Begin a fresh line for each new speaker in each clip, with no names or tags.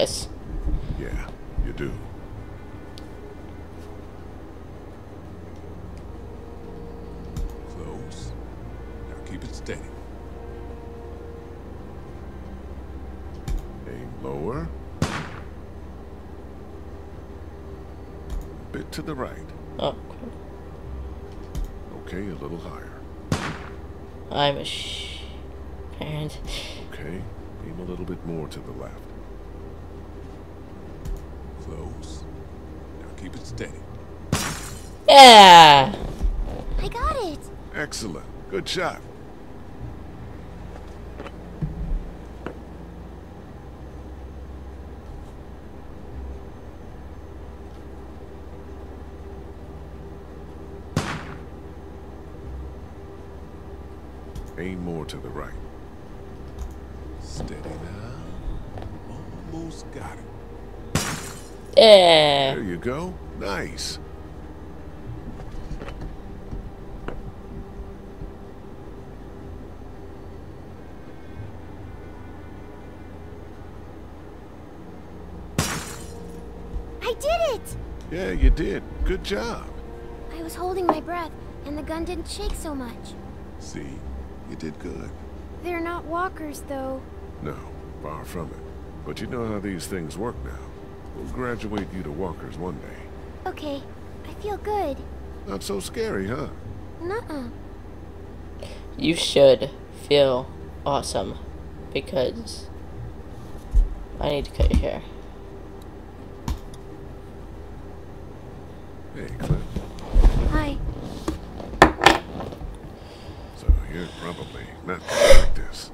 Yes.
Yeah, you do.
Close. Now keep it steady.
Aim lower. A bit to the right.
Oh,
Okay, a little higher.
I'm a sh parent.
Okay, aim a little bit more to the left.
Close. Now keep it steady.
Yeah.
I got it.
Excellent. Good shot. Aim more to the right.
Steady now. Almost got it.
Yeah.
There you go. Nice.
I did it.
Yeah, you did. Good job.
I was holding my breath, and the gun didn't shake so much.
See, you did good.
They're not walkers, though.
No, far from it. But you know how these things work now. We'll graduate you to walkers one day.
Okay, I feel good.
Not so scary, huh?
Nuh-uh.
You should feel awesome because I need to cut your hair.
Hey, Clint.
Hi.
So you're probably not gonna like this.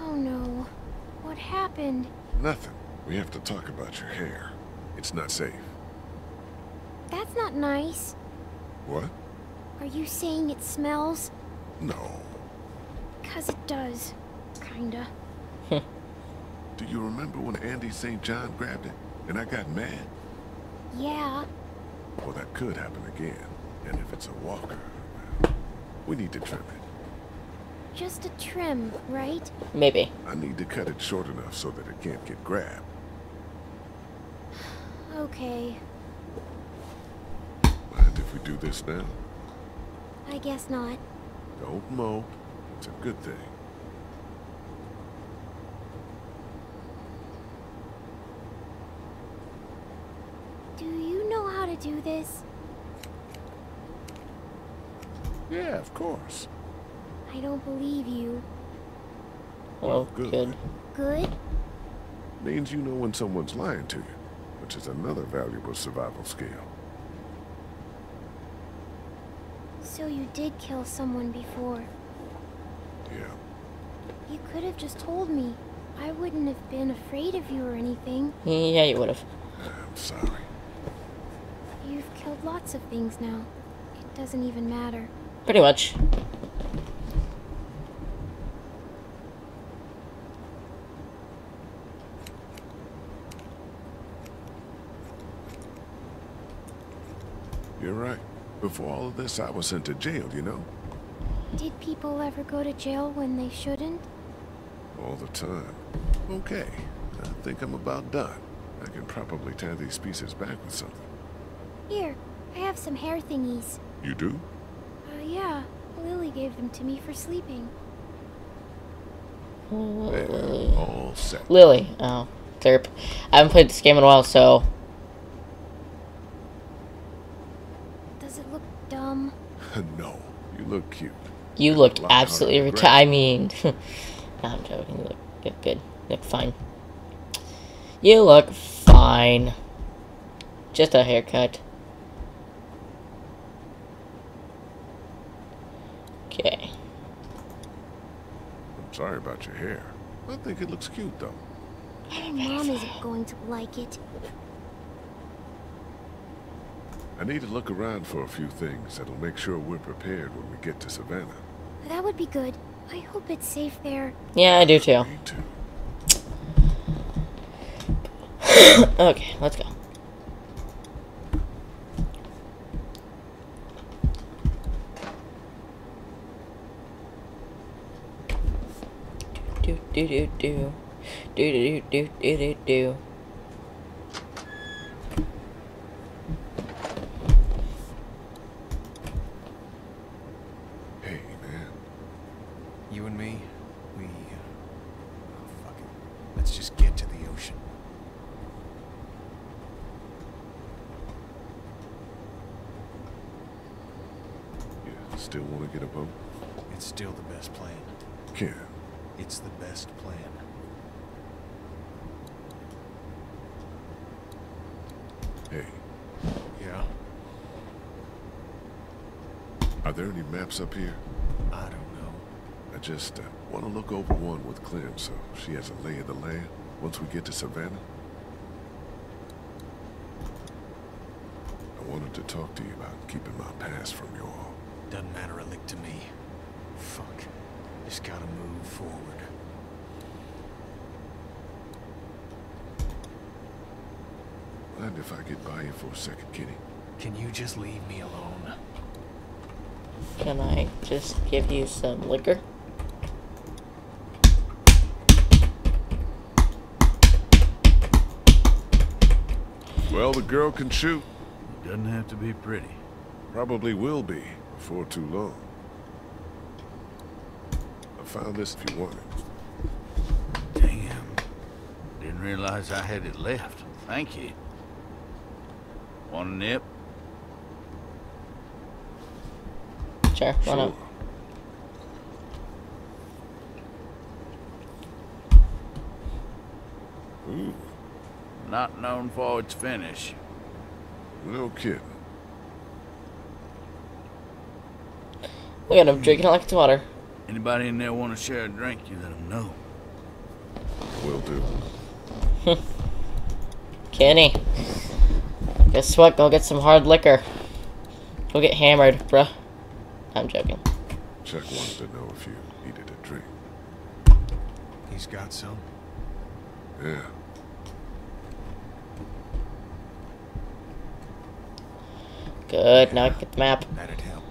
Oh no. What happened?
Nothing. We have to talk about your hair. It's not safe.
That's not nice.
What?
Are you saying it smells?
No.
Cause it does. Kinda.
Do you remember when Andy St. John grabbed it and I got mad?
Yeah.
Well, that could happen again. And if it's a walker, well, we need to trim it.
Just a trim, right?
Maybe.
I need to cut it short enough so that it can't get grabbed.
Okay.
Mind if we do this now?
I guess not.
Don't mope. It's a good thing.
Do you know how to do this?
Yeah, of course.
I don't believe you.
Oh,
good.
good.
Good?
Means you know when someone's lying to you, which is another valuable survival skill.
So you did kill someone before.
Yeah.
You could have just told me. I wouldn't have been afraid of you or anything.
Yeah, you would have.
I'm sorry.
You've killed lots of things now. It doesn't even matter.
Pretty much.
You're right. Before all of this, I was sent to jail, you know?
Did people ever go to jail when they shouldn't?
All the time. Okay. I think I'm about done. I can probably tie these pieces back with something.
Here, I have some hair thingies.
You do?
Uh, yeah. Lilly gave them to me for sleeping.
There. All set.
Lilly. Oh, derp. I haven't played this game in a while, so
Does it look dumb?
no. You look cute.
you looked
Lot
absolutely
to
reti- I mean, no, I'm joking. You look good. good. You look fine. You look fine. Just a haircut. Okay.
I'm sorry about your hair. I think it looks cute, though.
My mom isn't going to like it.
I need to look around for a few things that'll make sure we're prepared when we get to Savannah.
That would be good. I hope it's safe there.
Yeah, I do too.
Me too.
Okay, let's go. Do do do do. Do do do do do do.
Hey, man.
You and me, we. Uh, oh, fuck it. Let's just get to the ocean.
You still want to get a boat?
It's still the best plan.
Ken,
It's the best plan.
hey,
Yeah?
are there any maps up here?
I don't know.
I just uh, want to look over one with Clem so she has a lay of the land once we get to Savannah. I wanted to talk to you about keeping my past from you all.
Doesn't matter a lick to me. Fuck. Just gotta move forward.
Mind if I get by you for a second, Kitty?
Can you just leave me alone?
Can I just give you some liquor?
Well, the girl can shoot.
Doesn't have to be pretty.
Probably will be before too long. I found this if you want it.
Damn. Didn't realize I had it left. Thank you. Want a nip?
Sure, why not?
Sure. Ooh,
Not known for its finish.
no kidding.
Look at him drinking it like it's water.
Anybody in there want to share a drink, you let them know.
Will do.
Kenny. Guess what? Go get some hard liquor. Go get hammered, bruh. I'm joking.
Chuck wanted to know if you needed a drink.
He's got some.
Yeah.
Good, now I get the map.
That'd help.